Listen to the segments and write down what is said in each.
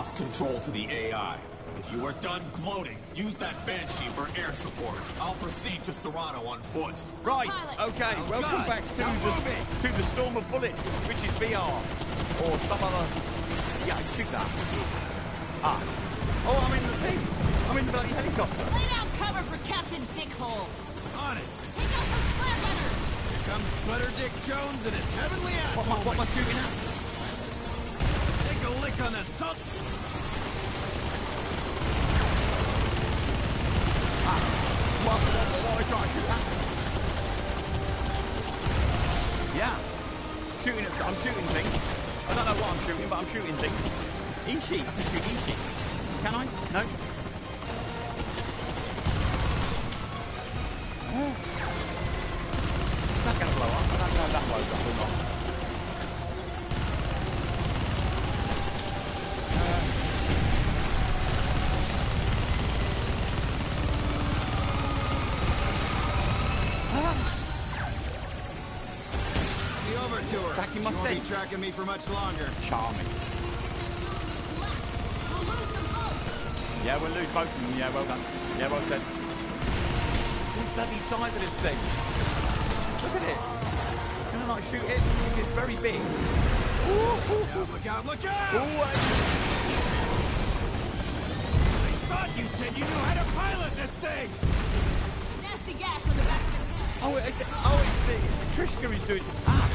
lost control to the AI. If you are done gloating, use that Banshee for air support. I'll proceed to Sarrano on foot. Right, Pilot. okay, Oh, welcome God. back to Now the, move to the Storm of Bullets, which is VR. Or some other... Yeah, shoot that. Ah. Oh, I'm in the thing. I'm in the bloody helicopter. Lay down cover for Captain Dickhole. On it. Take out those flare gunners. Here comes Butter Dick Jones and his heavenly What, am I- asshole. what am I shooting at? Take a lick on the salt. What, what, what, what am I trying to shoot at? Yeah. Shooting at... I'm shooting things. I don't know what I'm shooting, but I'm shooting things. Ishi. I can shoot Ishi. Can I? No? Tracking my you won't be steak. tracking me for much longer. Charming. We'll lose them both. Yeah, we'll lose both of them. Yeah, well done. Yeah, well said. Look at the bloody size of this thing. Look at it. Can I not shoot it? It's very big. Yeah, look out, look out! Ooh, uh, I thought you said you knew how to pilot this thing! Nasty gash on the back of its head. oh, it's, oh, it's the Trishka is doing. Ah,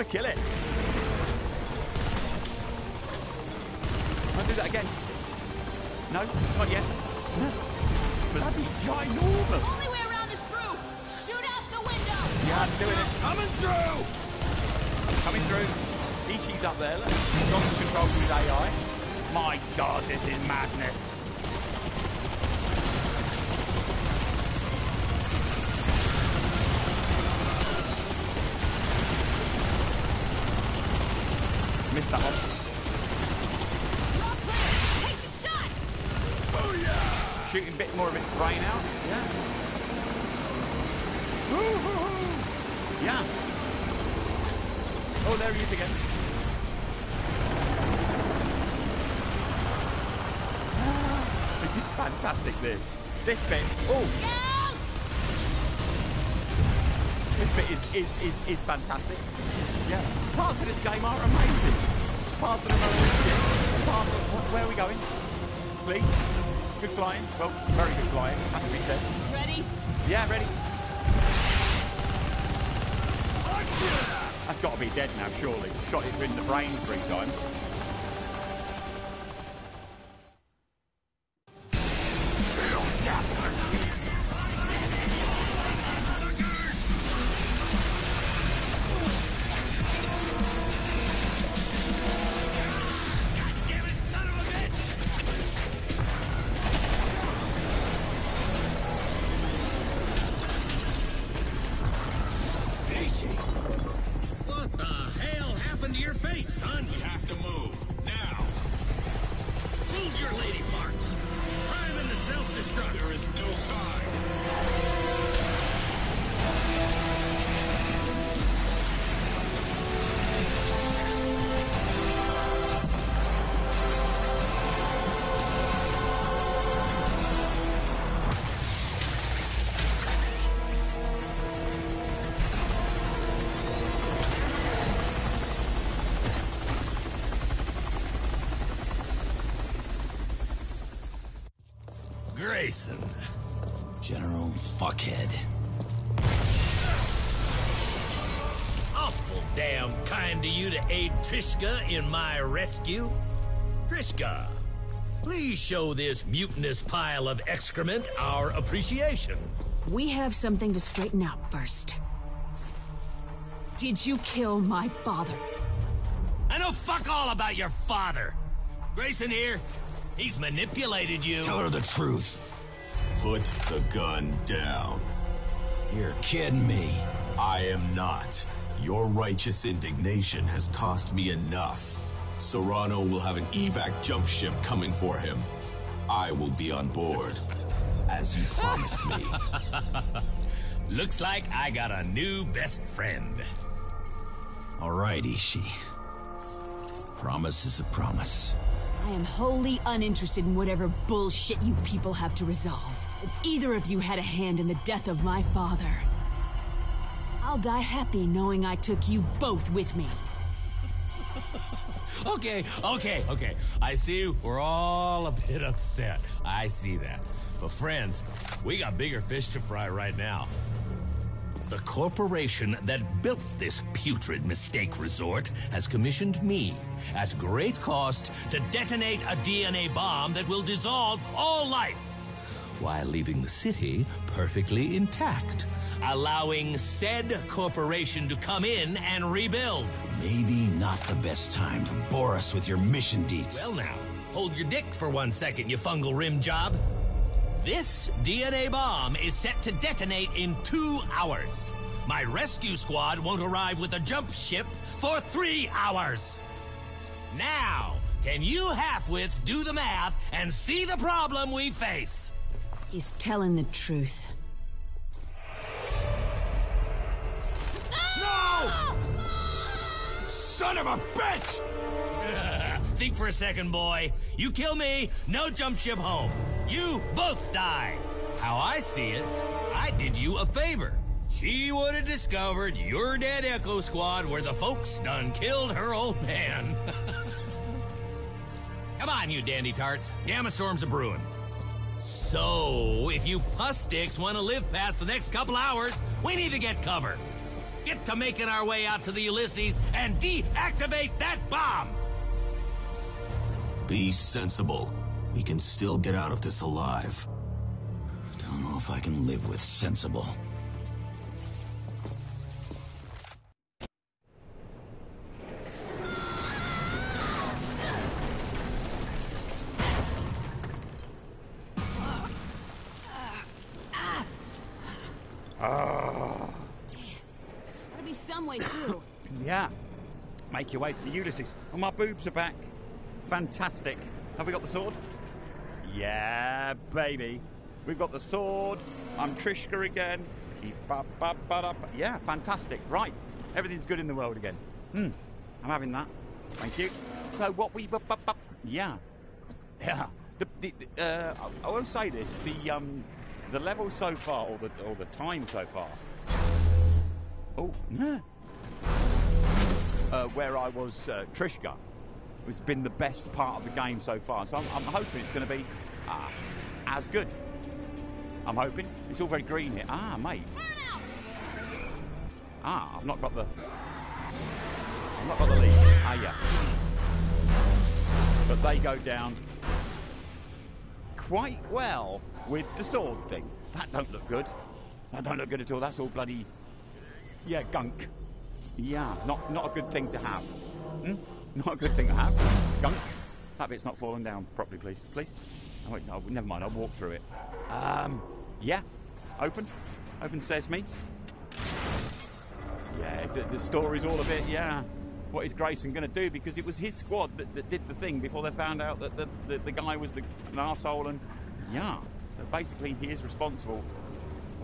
I kill it? I'll do that again. No, not yet. Bloody ginormous. Only way around is through. Shoot out the window. Yeah, I'm doing it. Coming through! Coming through. Ishi's up there. Look. Not in control with AI. My God, this is madness. There he is again. Ah, this is fantastic, this. This bit. Oh, Out. this bit is, is, is, is fantastic. Yeah. Parts of this game are amazing. Parts of them are legit. Parts of, wh- where are we going? Please? Good flying. Well, very good flying, has to be said. Ready? Yeah, ready. That's got to be dead now, surely. Shot it in the brain three times. Grayson. General Fuckhead. Awful damn kind of you to aid Trishka in my rescue. Trishka, please show this mutinous pile of excrement our appreciation. We have something to straighten out first. Did you kill my father? I know fuck all about your father. Grayson here, he's manipulated you. Tell her the truth. Put the gun down. You're kidding me. I am not. Your righteous indignation has cost me enough. Sarrano will have an evac jump ship coming for him. I will be on board, as you promised me. Looks like I got a new best friend. All right, Ishi. Promise is a promise. I am wholly uninterested in whatever bullshit you people have to resolve. If either of you had a hand in the death of my father, I'll die happy knowing I took you both with me. Okay, okay, okay. I see we're all a bit upset. I see that. But friends, we got bigger fish to fry right now. The corporation that built this putrid mistake resort has commissioned me, at great cost, to detonate a DNA bomb that will dissolve all life, while leaving the city perfectly intact, allowing said corporation to come in and rebuild. Maybe not the best time to bore us with your mission deets. Well, now, hold your dick for one second, you fungal rim job. This DNA bomb is set to detonate in two hours. My rescue squad won't arrive with a jump ship for three hours. Now, can you halfwits do the math and see the problem we face? He's telling the truth. No! Son of a bitch! Think for a second, boy. You kill me, no jump ship home. You both die. How I see it, I did you a favor. She would have discovered your dead Echo Squad where the folks done killed her old man. Come on, you dandy tarts. Gamma storms a brewing. So, if you pus sticks want to live past the next couple hours, we need to get cover. Get to making our way out to the Ulysses and deactivate that bomb. Be sensible. We can still get out of this alive. Don't know if I can live with sensible. Make your way to the Ulysses. Oh, my boobs are back. Fantastic. Have we got the sword? Yeah, baby. We've got the sword. I'm Trishka again. Yeah, fantastic. Right. Everything's good in the world again. Hmm. I'm having that. Thank you. So what we... Yeah. Yeah. The, the, the, uh, I I will say this. The um, the level so far, or the or the time so far. Oh, yeah uh, where I was uh, Trishka has been the best part of the game so far. So I'm, I'm hoping it's going to be uh, as good. I'm hoping. It's all very green here. Ah, mate. Ah, I've not got the. I've not got the lead. Ah, yeah. But they go down quite well with the sword thing. That don't look good. That don't look good at all. That's all bloody. Yeah, gunk. Yeah, not not a good thing to have. Hmm? Not a good thing to have. Gunk. That bit's not falling down properly, please. Please. Oh, wait, no, never mind. I'll walk through it. Um, yeah. Open. Open sesame. Yeah, the, the story's all a bit, yeah. What is Grayson going to do? Because it was his squad that, that did the thing before they found out that the, the, the guy was the, an arsehole and, yeah. So basically, he is responsible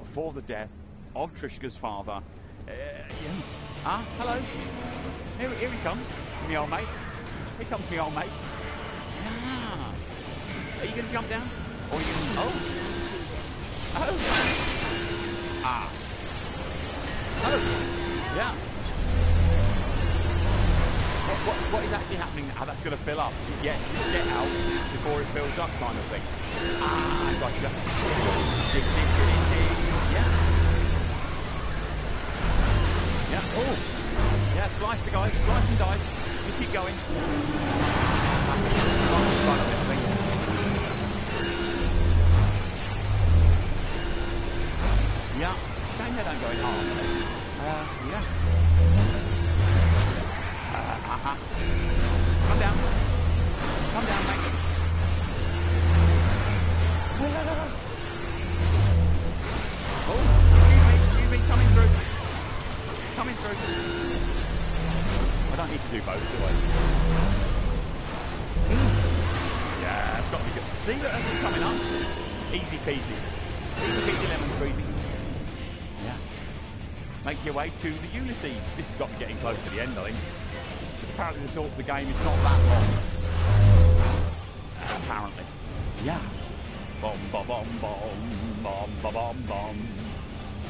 for the death of Trishka's father. Uh, yeah. Ah, hello. Here, here he comes, me old mate. Here comes me old mate. Ah. Are you going to jump down? Or are you to... Oh. Oh. Ah. Hello. Yeah. What, what, what is actually happening now? That's going to fill up. Yes, get out before it fills up kind of thing. Ah, gotcha. Oh. Yeah, slice the guy. Slice and dice. Just keep going. Yeah. Shame they don't go half. Uh, yeah. Uh, uh-huh. Come down. Come down, mate. Oh, excuse me, excuse me, coming through. Coming through. I don't need to do both, do I? Yeah, it's got to be good. See, look, that's coming up. Easy peasy. Easy peasy lemon squeezy. Yeah. make your way to the Ulysses. This has got to be getting close to the end, I think. Apparently the sort of the game is not that long. Apparently. Yeah. Bom, bom, bom, bom, bom, bom, bom.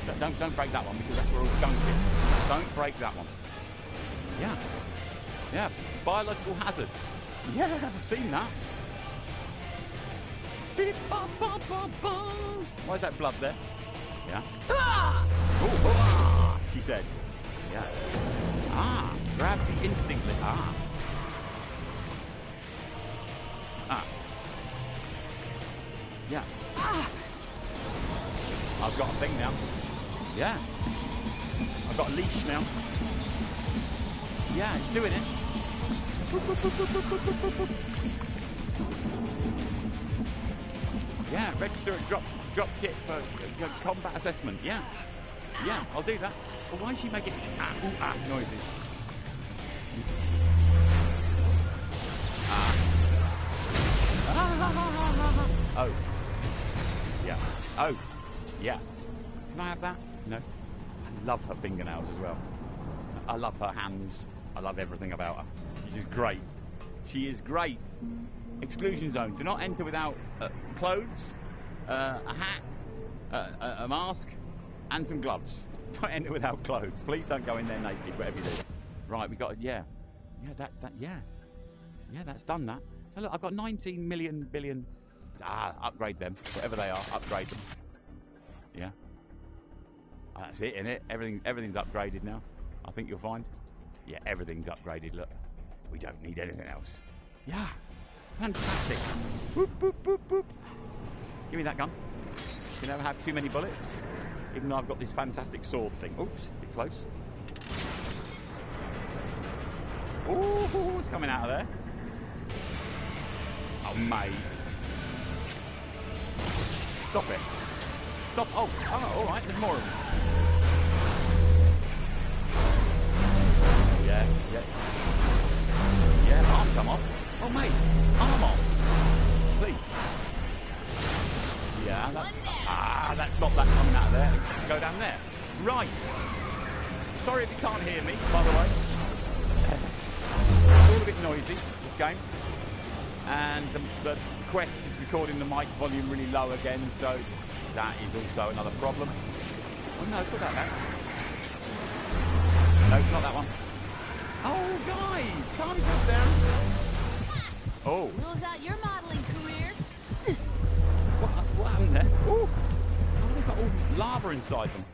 Don't- Don't, break that one because that's where all gunk is. Don't break that one. Yeah. Yeah. Biological hazard. Yeah, I've seen that. Beep, bum, bum, bum, bum. Why is that blood there? Yeah. Ah! Oh, ah, she said. Yeah. Ah, grab the instinctly. Ah. Ah. Yeah. Ah. I've got a thing now. Yeah. I've got a leash now. Yeah, it's doing it. Yeah, register a drop drop kit for uh, combat assessment. Yeah. Yeah, I'll do that. But why is she making ah, ooh, ah noises? Ah. Oh. Yeah. Oh. Yeah. Can I have that? No. I love her fingernails as well. I love her hands. I love everything about her. She's great. She is great. Exclusion zone. Do not enter without uh, clothes, uh, a hat, uh, a, a mask, and some gloves. Don't enter without clothes. Please don't go in there naked, whatever you do. Right, we got yeah, yeah. That's that. Yeah, yeah. That's done that. So look, I've got 19 million billion. Ah, upgrade them, whatever they are. Upgrade them. Yeah. That's it, innit? Everything, everything's upgraded now. I think you'll find. Yeah, everything's upgraded. Look, we don't need anything else. Yeah, fantastic. Boop, boop, boop, boop. Give me that gun. You never have too many bullets. Even though I've got this fantastic sword thing. Oops, bit close. Ooh, it's coming out of there. Oh, mate. Stop it. Stop. Oh, oh, all right. There's more of them. Yeah, yeah. Arm come off. Oh, mate. Arm off. Please. Yeah, that's, ah, that's not that coming out of there. Go down there. Right. Sorry if you can't hear me, by the way. It's all a bit noisy, this game. And the, the Quest is recording the mic volume really low again, so that is also another problem. Oh no, put that back. No, not that one. Oh, guys, calm yourself down. Oh, Rules out your modeling career. what, what happened there? Oh, oh, they've got all lava inside them.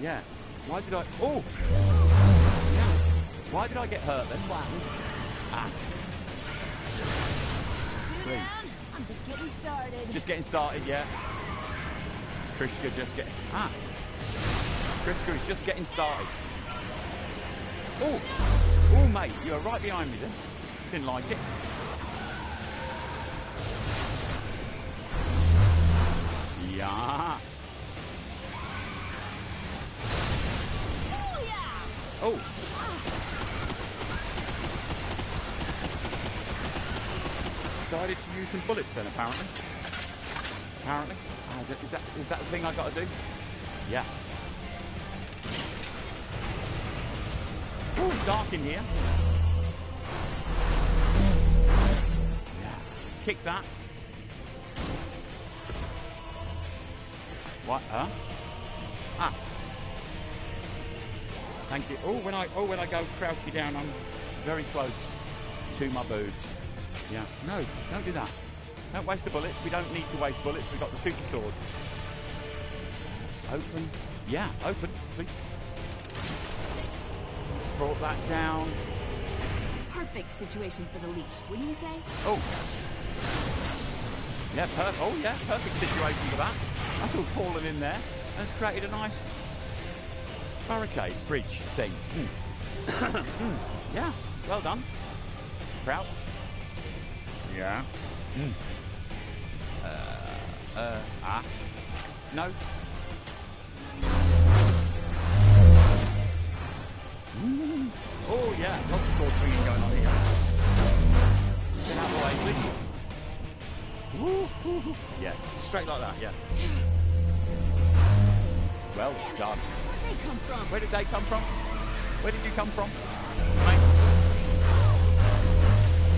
Yeah. Why did I? Oh. Yeah. Why did I get hurt then? What happened? Ah, Two down. I'm just getting started. just getting started. Yeah. Trishka just get. Ah. Trishka is just getting started. Oh. Oh, mate, you were right behind me then. Didn't like it. Yeah. Oh. Decided to use some bullets then, apparently. Apparently. Is, that, is, that, is that the thing i got to do? Yeah. It's dark in here. Yeah. Kick that. What? Huh? Ah. Thank you. Oh, when I oh when I go crouchy down, I'm very close to my boobs. Yeah. No, don't do that. Don't waste the bullets. We don't need to waste bullets. We've got the super sword. Open. Yeah, open, please. Just brought that down. Perfect situation for the leash, wouldn't you say? Oh. Yeah, per- oh yeah, perfect situation for that. That's all fallen in there. And it's created a nice barricade, bridge thing. Mm. Yeah, well done. Crouch. Yeah. Mm. Uh, uh, ah. No. Oh yeah, lots of sword swinging going on here. Get out of the way, please. Woo, woo, woo. Yeah, straight like that, yeah. Well done. Where'd they come from? Where did they come from? Where did you come from? Mate?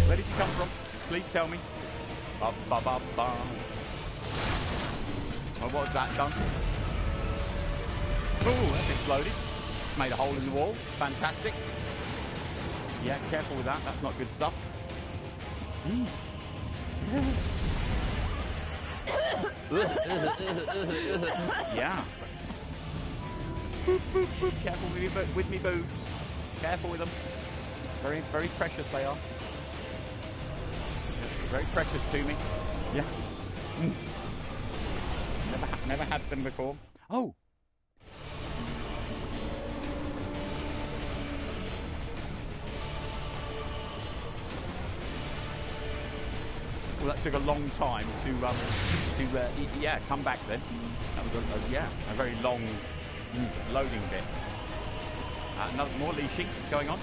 Where did you come from? Please tell me. Ba ba ba ba. What was that done? Ooh, that's exploded. Made a hole in the wall. Fantastic. Yeah, careful with that. That's not good stuff. Mm. yeah. Boop, boop, boop. Careful with me, bo- with me boobs. Careful with them. Very, very precious they are. Very precious to me. Yeah. Mm. Never, never had them before. Oh. Well, that took a long time to um, to uh, yeah come back then. That was a, a yeah a very long mm, loading bit. Uh, another more leashing going on.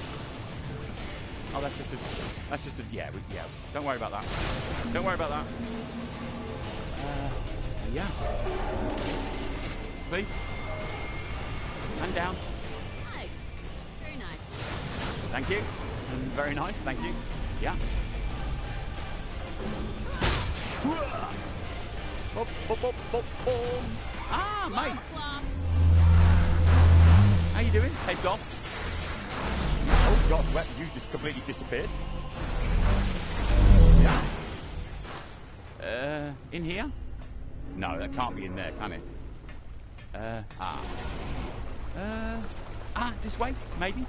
Oh, that's just a that's just a yeah we, yeah. Don't worry about that. Don't worry about that. Uh, yeah. Please. And down. Nice. Very nice. Thank you. Mm, very nice. Thank you. Yeah. Ah, mate. How you doing? Heads off. Oh God, well, you just completely disappeared. Yeah. Uh, in here? No, that can't be in there, can it? Uh, ah. Uh, ah, this way, maybe?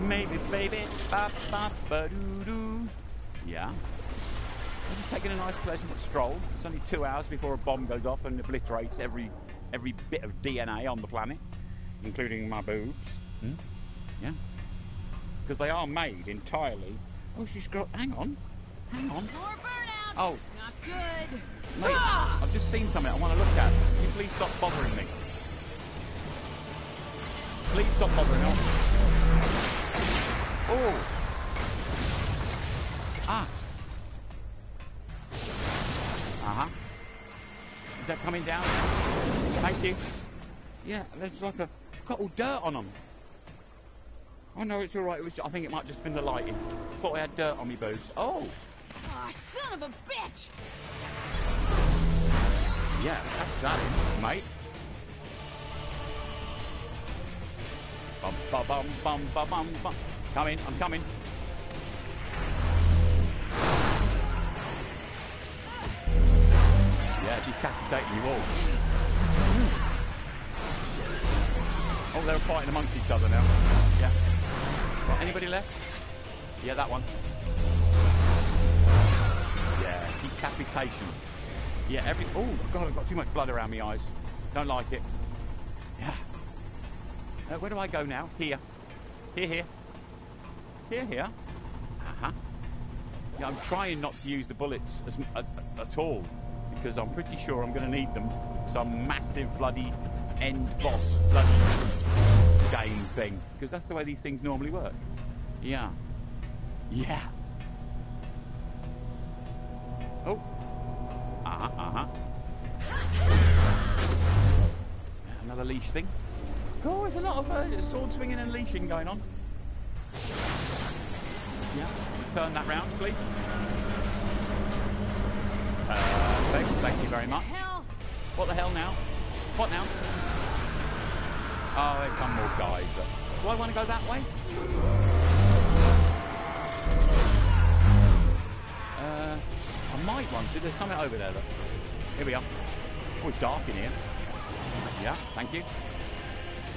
Maybe, baby. Ba ba ba doo doo. Yeah. I'm just taking a nice, pleasant stroll. It's only two hours before a bomb goes off and obliterates every every bit of DNA on the planet, including my boobs. Hmm? Yeah. Because they are made entirely. Oh, she's got. Hang on. Hang on. More burnouts. Oh. Not good. Mate, I've just seen something I want to look at. Can you please stop bothering me? Please stop bothering me. Oh. Ah. That coming down? Thank you. Yeah, there's like a... Got all dirt on them. Oh no, it's all right. It was, I think it might just been the lighting. Thought I had dirt on me boobs. Oh, Ah, son of a bitch. yeah, that's that in, mate. Bum, ba, bum, bum, ba, bum, bum. Coming, I'm coming. Yeah, decapitating you all. Oh, they're fighting amongst each other now. Yeah. Got anybody left? Yeah, that one. Yeah, decapitation. Yeah, every. Oh, God, I've got too much blood around my eyes. Don't like it. Yeah. Uh, where do I go now? Here. Here, here. Here, here. Uh huh. Yeah, I'm trying not to use the bullets as, at, at all because I'm pretty sure I'm going to need them. Some massive bloody end boss bloody game thing because that's the way these things normally work. Yeah. Yeah. Oh. Uh huh. Uh huh. Another leash thing. Oh, there's a lot of uh, sword swinging and leashing going on. Yeah. Turn that round, please. Perfect. Thank you very much. What the hell now? What now? Oh, here come more guys. Do I want to go that way? Uh, I might want to. There's something over there, look. Here we are. Oh, it's dark in here. Yeah, thank you.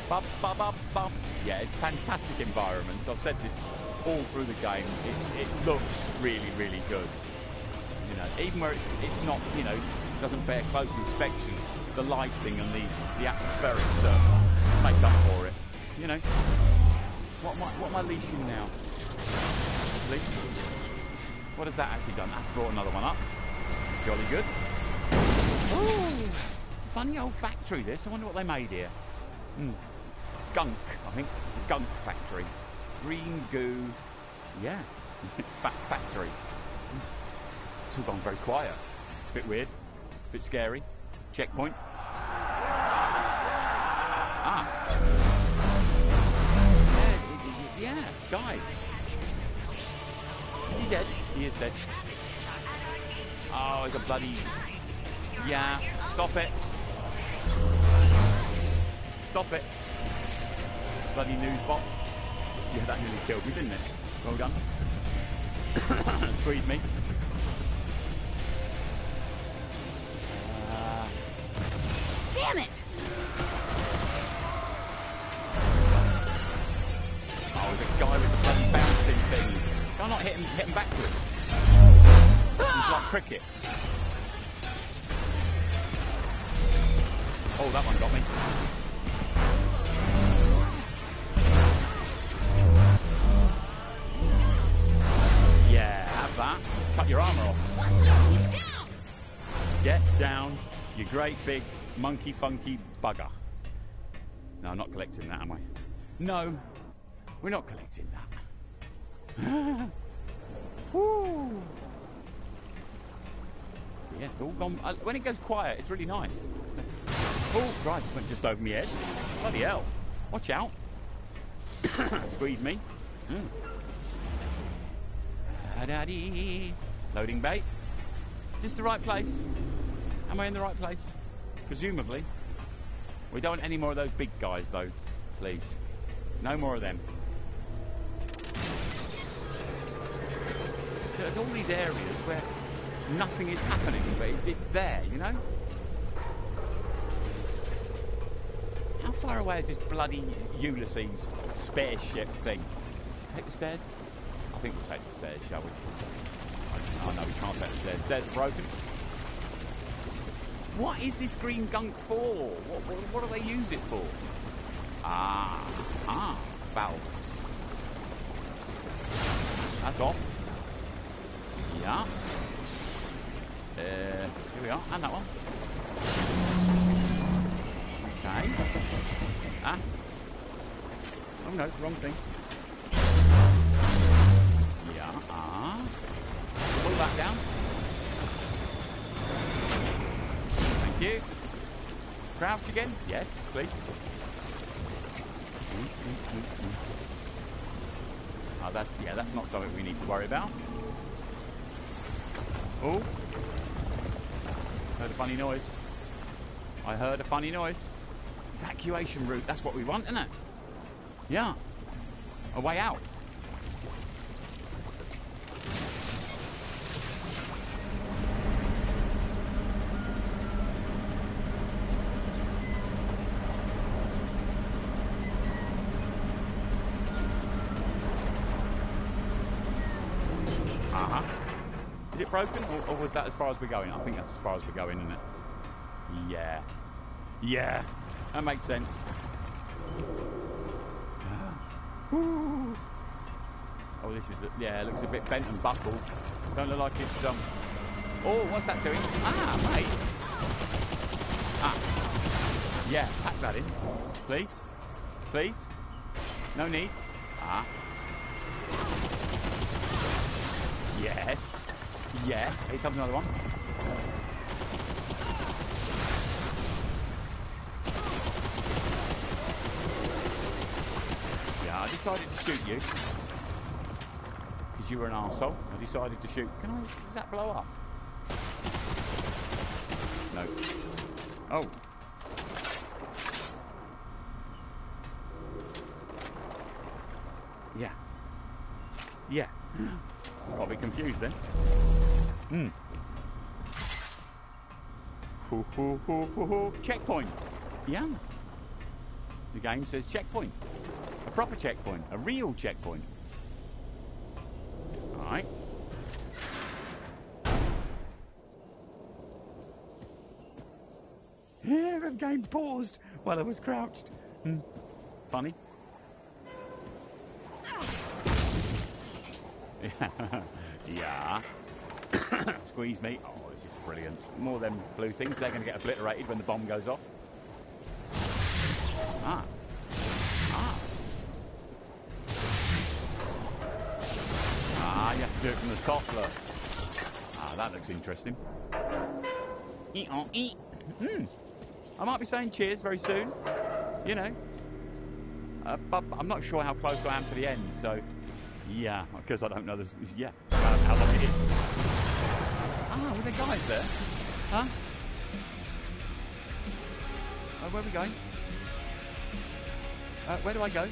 Bum, bum, bum, bum. Yeah, it's fantastic environments. I've said this all through the game. It, it looks really, really good. You know, even where it's, it's not, you know, doesn't bear close inspection, the lighting and the, the atmospherics uh, make up for it. You know, what am I, what am I leashing now? Leash? What has that actually done? That's brought another one up. Jolly good. Ooh, it's a funny old factory this. I wonder what they made here. Hmm. Gunk, I think. The gunk factory. Green goo. Yeah. Factory. It's all gone very quiet. Bit weird. Bit scary. Checkpoint. Ah. Yeah, guys. Is he dead? He is dead. Oh, it's a bloody... Yeah, stop it. Stop it. Bloody news bot. Yeah, that nearly killed me, didn't it? Well done. Squeeze me. Damn it! oh, the guy with the bloody bouncing things. Can I not hit him, hit him backwards? He's like cricket. Oh, that one got me. Yeah, have that. Cut your armor off. Get down, you great big monkey funky bugger. No, I'm not collecting that, am I? No, we're not collecting that. So, yeah, it's all gone. Uh, when it goes quiet, it's really nice. Oh, right, went just over my head. Bloody hell. Watch out. Squeeze me. Mm. Loading bait. Is this the right place? Am I in the right place? Presumably. We don't want any more of those big guys, though. Please. No more of them. There's all these areas where nothing is happening, but it's, it's there, you know? How far away is this bloody Ulysses spaceship thing? Should we take the stairs? I think we'll take the stairs, shall we? Oh no, we can't take the stairs. Stairs are broken. What is this green gunk for? What, what, what do they use it for? Ah, ah, valves. That's off. Yeah. Uh, here we are, and that one. Okay. Ah. Oh no, wrong thing. Yeah, ah. Pull that down. You. Crouch again? Yes, please. Oh, that's, yeah, that's not something we need to worry about. Oh. Heard a funny noise. I heard a funny noise. Evacuation route, that's what we want, isn't it? Yeah. A way out. Uh-huh. Is it broken, or, or was that as far as we're going? I think that's as far as we're going, isn't it? Yeah. Yeah. That makes sense. Ooh. Oh, this is, yeah, it looks a bit bent and buckled. Don't look like it's, um... Oh, what's that doing? Ah, mate. Ah. Yeah, pack that in. Please. Please. No need. Ah. Yes. Yes. Here comes another one. Yeah, I decided to shoot you. Because you were an arsehole. I decided to shoot. Can I... Does that blow up? No. Oh. Yeah. Yeah. Bit confused then. Hmm. Hoo, hoo, hoo, hoo, hoo. Checkpoint. Yeah. The game says checkpoint. A proper checkpoint. A real checkpoint. Alright. Yeah, the game paused while I was crouched. Hmm. Funny. yeah. Squeeze me. Oh, this is brilliant. More them blue things. They're going to get obliterated when the bomb goes off. Ah. Ah. Ah, you have to do it from the top, look. Ah, that looks interesting. Eat on eat. Hmm. I might be saying cheers very soon. You know. Uh, but I'm not sure how close I am to the end, so yeah, because I don't know this. Yeah, how long it is. Were there guys there? Huh? Uh, where are we going? Uh, where do I go?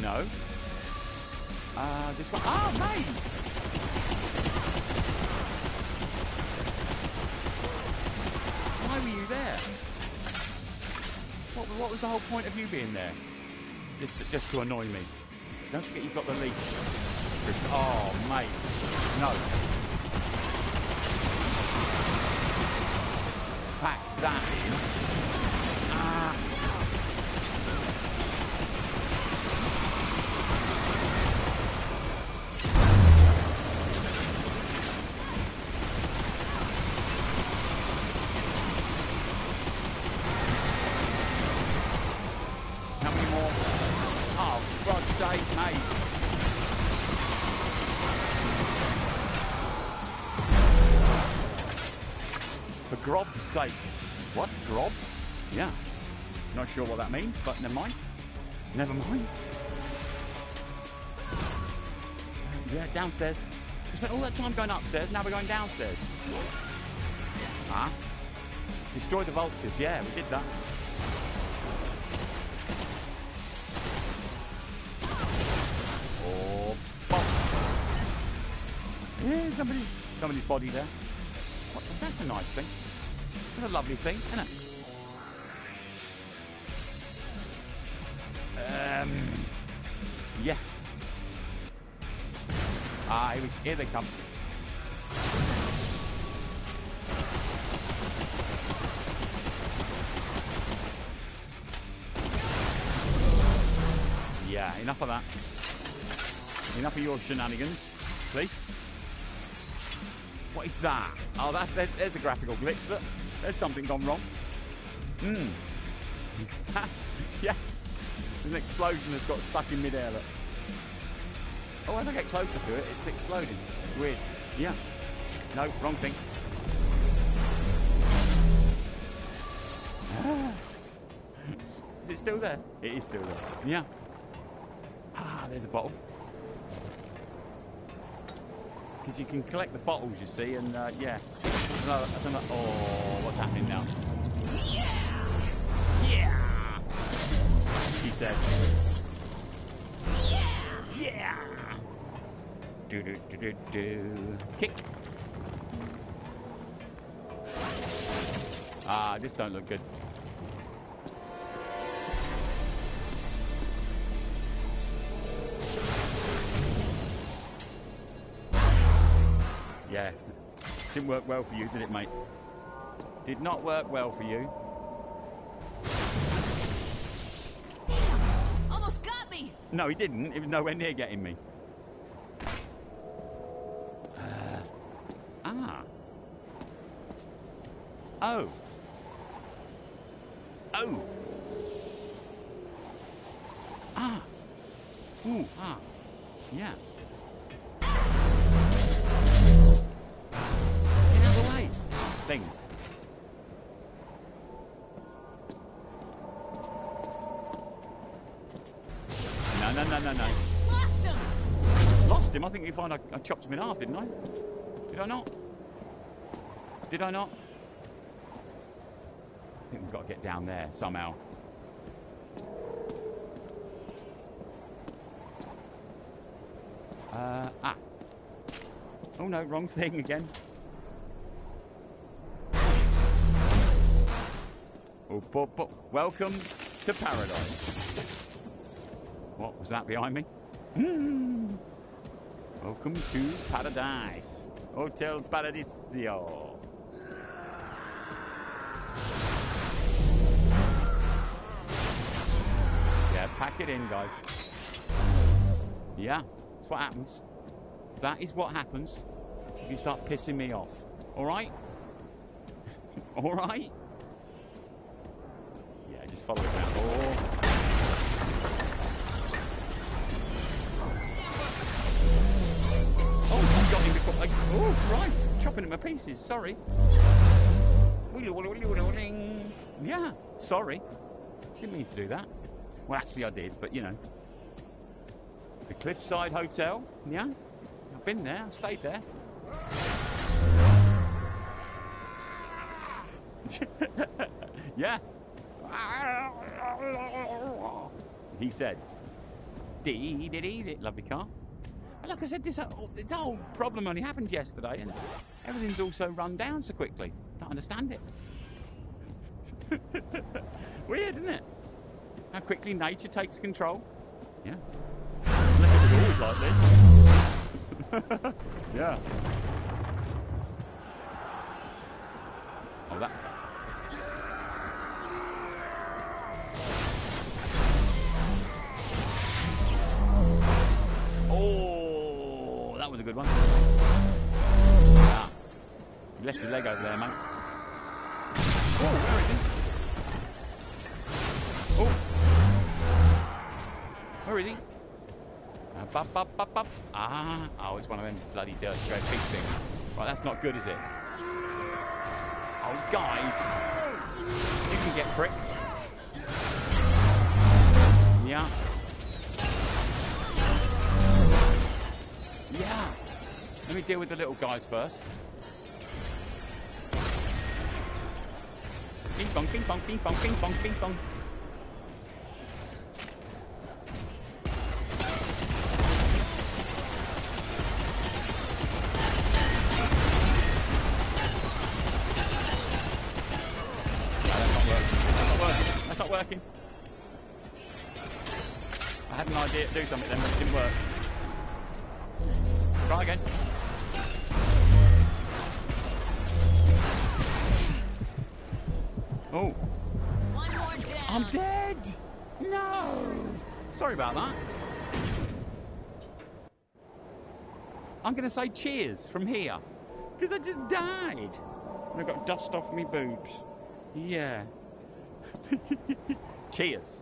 No. Uh, this one. Ah, mate! Why were you there? What, what was the whole point of you being there? Just, just to annoy me. Don't forget you've got the leash. Oh, mate. No. Pack sure what that means, but never mind. Never mind. Yeah, downstairs. We spent all that time going upstairs, now we're going downstairs. Ah. Destroy the vultures, yeah, we did that. Oh. Yeah, somebody, somebody's body there. What, that's a nice thing. That's a lovely thing, isn't it? Um, yeah. Ah, here, here they come. Yeah, enough of that. Enough of your shenanigans, please. What is that? Oh, that's there's, there's a graphical glitch. Look, there's something gone wrong. Hmm. an explosion that's got stuck in midair. Look. Oh, as I get closer to it, it's exploding. Weird. Yeah. No, wrong thing. Is it still there? It is still there. Yeah. Ah, there's a bottle. Because you can collect the bottles, you see, and uh, yeah. I don't know, I don't know. Oh, what's happening now? Said. Yeah! Yeah! Do do do do do. Kick. Ah, this don't look good. Yeah. Didn't work well for you, did it, mate? Did not work well for you. No, he didn't. He was nowhere near getting me. Uh, ah. Oh. Oh. Ah. Ooh, ah. Yeah. Get out of the way. Things. You find I, I chopped him in half, didn't I? Did I not? Did I not? I think we've got to get down there somehow. Uh, ah. Oh no, wrong thing again. Oh. Welcome to paradise. What was that behind me? Hmm. Welcome to paradise. Hotel Paradiso. Yeah, pack it in, guys. Yeah, that's what happens. That is what happens if you start pissing me off. All right? All right? Yeah, just follow it down. Oh. Oh, him oh, right. Chopping him to pieces. Sorry. Yeah, Sorry. Didn't mean to do that. Well, actually, I did, but you know. The Cliffside Hotel. Yeah? I've been there. I've stayed there. yeah. He said, dee dee dee. Lovely car. Like I said, this whole, this whole problem only happened yesterday, and everything's also run down so quickly. Don't understand it. Weird, isn't it? How quickly nature takes control. Yeah. Unless it was always like this. yeah. Oh, that. A good one. Ah. You left your leg over there, mate. Oh, where is he? Oh. Where is he? Bop, bop, bop, bop. Ah, oh, it's one of them bloody dirty great big things. Right, that's not good, is it? Oh, guys. You can get pricked. Yeah. Yeah. Let me deal with the little guys first. I'm going to say cheers from here. Because I just died. And I got dust off me boobs. Yeah. cheers.